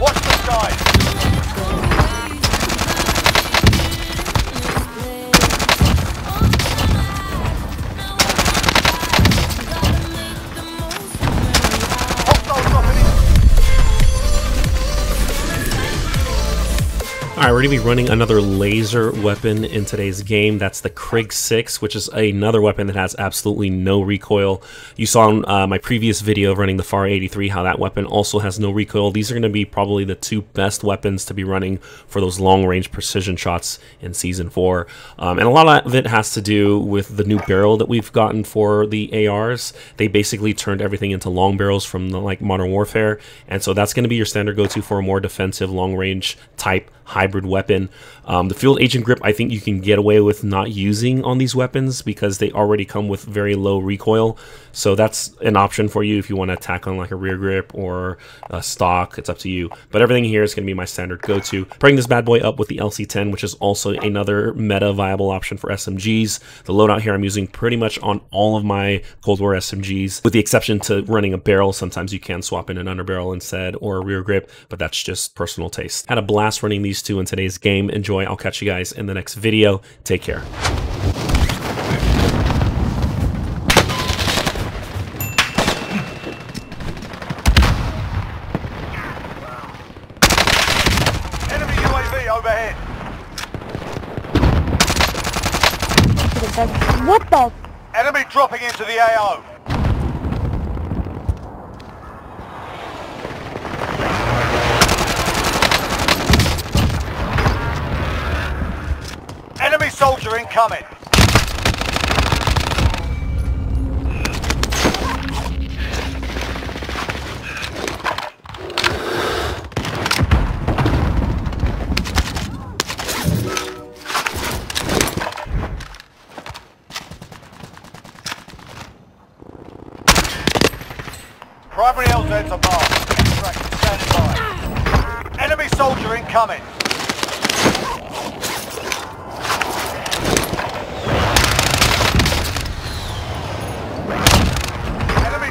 Watch the skies. Alright, we're going to be running another laser weapon in today's game. That's the Krig 6, which is another weapon that has absolutely no recoil. You saw in uh, my previous video of running the FARA 83 how that weapon also has no recoil. These are going to be probably the two best weapons to be running for those long-range precision shots in Season 4. Um, and a lot of it has to do with the new barrel that we've gotten for the ARs. They basically turned everything into long barrels from the, like Modern Warfare, and so that's going to be your standard go-to for a more defensive long-range type hybrid weapon. Um, the field agent grip, I think you can get away with not using on these weapons because they already come with very low recoil. So that's an option for you if you want to attack on like a rear grip or a stock. It's up to you. But everything here is going to be my standard go-to. Bring this bad boy up with the LC10, which is also another meta viable option for SMGs. The loadout here I'm using pretty much on all of my Cold War SMGs, with the exception to running a barrel. Sometimes you can swap in an underbarrel instead or a rear grip, but that's just personal taste. Had a blast running these two in today's game. Enjoy. I'll catch you guys in the next video. Take care. Enemy UAV overhead. What the? Enemy dropping into the AO. Enemy soldier incoming. Primary LZs are marked. Standing by. Enemy soldier incoming. Enemy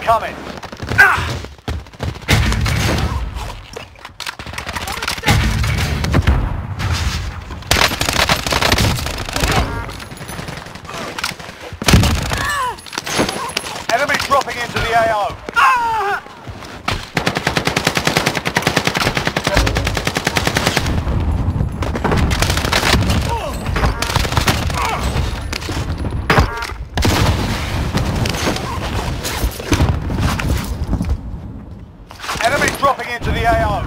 Soldier incoming. Enemy dropping into the AO. Enemy dropping into the AO.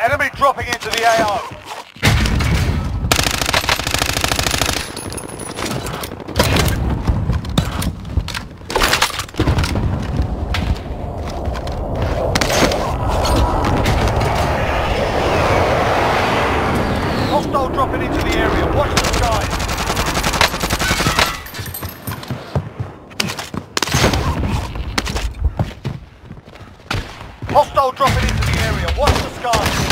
Enemy dropping into the AO. Hostile dropping into the area. Watch the skies. Hostile dropping into the area. Watch the skies.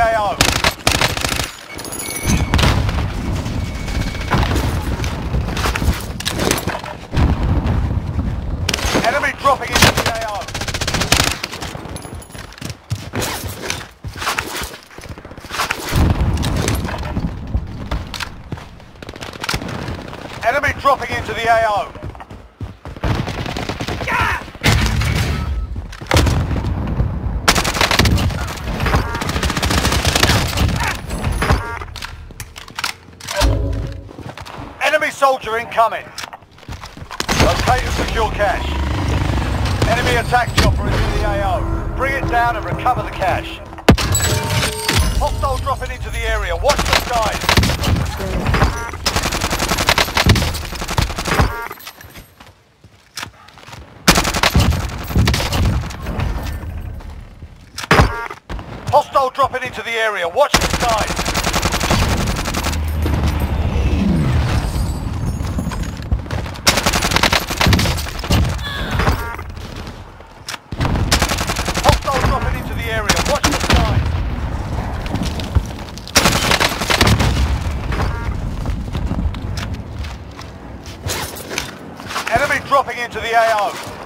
AO. Enemy dropping into the AO. Enemy dropping into the AO. Soldier incoming. Locate and secure cash. Enemy attack chopper is in the AO. Bring it down and recover the cash. Hostile dropping into the area. Watch the skies. Hostile dropping into the area. Watch the skies. 太好吃